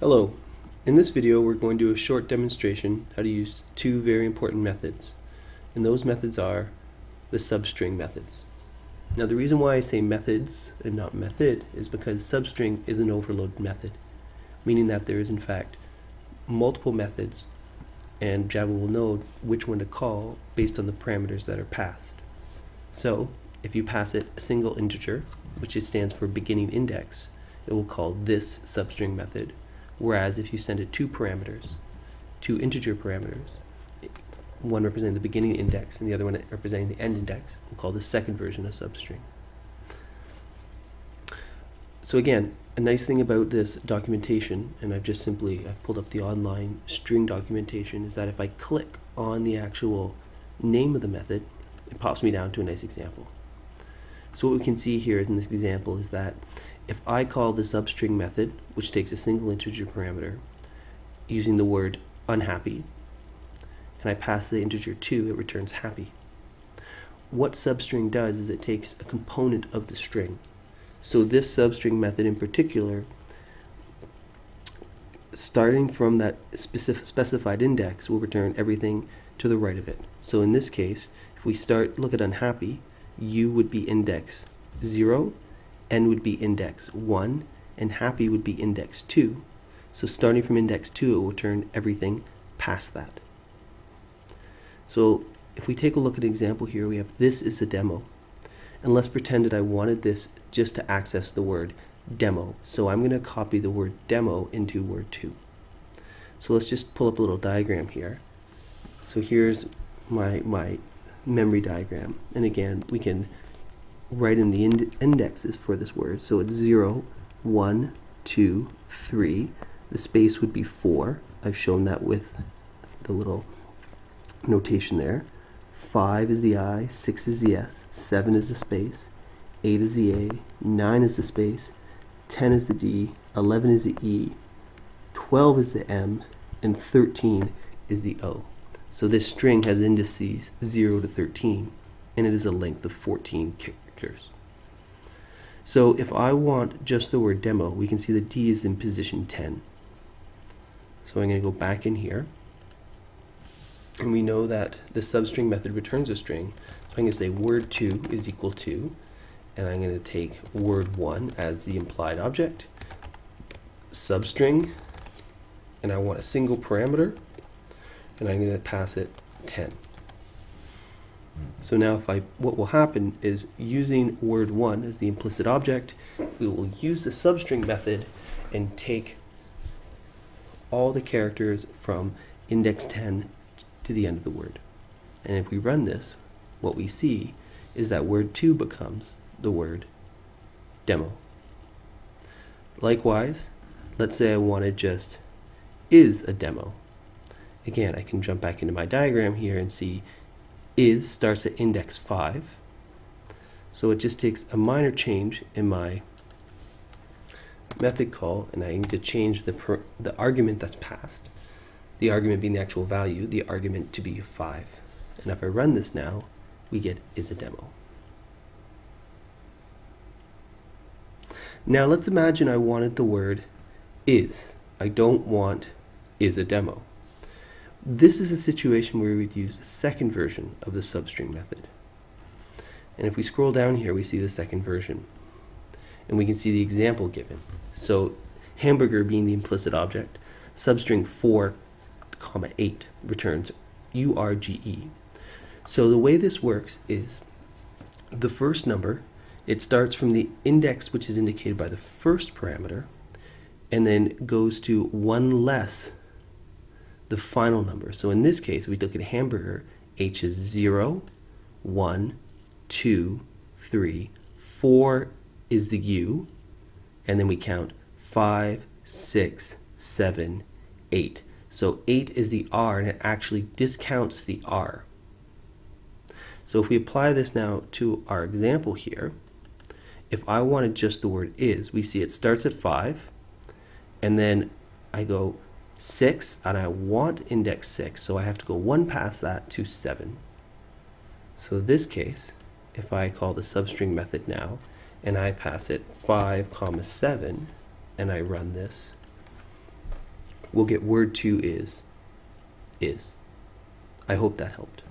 Hello. In this video we're going to do a short demonstration how to use two very important methods. And those methods are the substring methods. Now the reason why I say methods and not method is because substring is an overload method, meaning that there is in fact multiple methods and Java will know which one to call based on the parameters that are passed. So if you pass it a single integer, which it stands for beginning index, it will call this substring method Whereas if you send it two parameters, two integer parameters, one representing the beginning index and the other one representing the end index, we'll call the second version a substring. So again, a nice thing about this documentation, and I've just simply I've pulled up the online string documentation, is that if I click on the actual name of the method, it pops me down to a nice example. So what we can see here in this example is that if I call the substring method, which takes a single integer parameter, using the word unhappy, and I pass the integer 2, it returns happy. What substring does is it takes a component of the string. So this substring method in particular, starting from that specific specified index, will return everything to the right of it. So in this case, if we start, look at unhappy, u would be index 0, n would be index 1, and happy would be index 2. So starting from index 2, it will turn everything past that. So if we take a look at an example here, we have this is a demo. And let's pretend that I wanted this just to access the word demo. So I'm going to copy the word demo into word 2. So let's just pull up a little diagram here. So here's my, my memory diagram. And again, we can write in the ind indexes for this word. So it's 0, 1, 2, 3. The space would be 4. I've shown that with the little notation there. 5 is the I, 6 is the S, 7 is the space, 8 is the A, 9 is the space, 10 is the D, 11 is the E, 12 is the M, and 13 is the O. So this string has indices 0 to 13, and it is a length of 14 characters. So if I want just the word demo, we can see the D is in position 10. So I'm going to go back in here. And we know that the substring method returns a string. So I'm going to say word2 is equal to, and I'm going to take word1 as the implied object, substring, and I want a single parameter, and I'm going to pass it 10. So now if I, what will happen is using word one as the implicit object, we will use the substring method and take all the characters from index 10 to the end of the word. And if we run this, what we see is that word 2 becomes the word demo. Likewise, let's say I wanted just is a demo. Again, I can jump back into my diagram here and see is starts at index 5. So it just takes a minor change in my method call, and I need to change the, per, the argument that's passed, the argument being the actual value, the argument to be 5. And if I run this now, we get is a demo. Now let's imagine I wanted the word is. I don't want is a demo. This is a situation where we would use the second version of the substring method. And if we scroll down here, we see the second version. And we can see the example given. So hamburger being the implicit object, substring 4, comma 8 returns URGE. So the way this works is the first number, it starts from the index which is indicated by the first parameter, and then goes to one less the final number. So in this case, we look at hamburger, H is 0, 1, 2, 3, 4 is the U, and then we count 5, 6, 7, 8. So 8 is the R, and it actually discounts the R. So if we apply this now to our example here, if I wanted just the word is, we see it starts at 5, and then I go 6 and I want index 6 so I have to go one past that to 7 so this case if I call the substring method now and I pass it 5 comma 7 and I run this we'll get word 2 is is. I hope that helped.